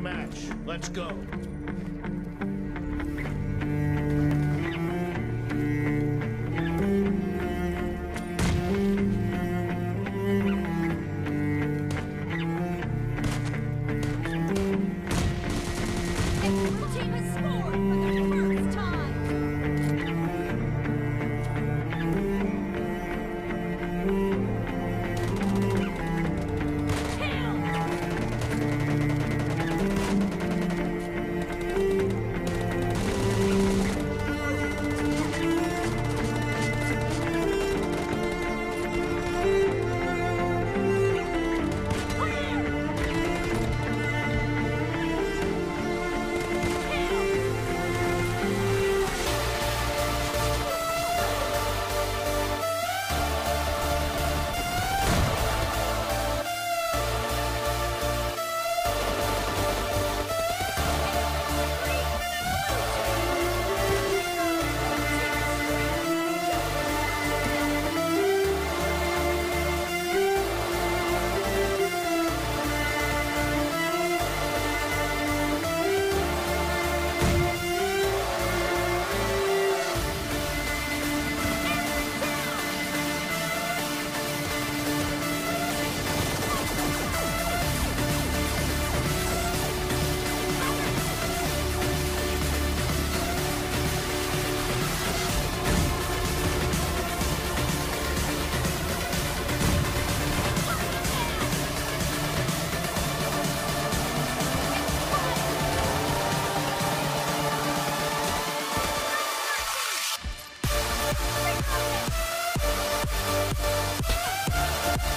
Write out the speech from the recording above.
match. Let's go.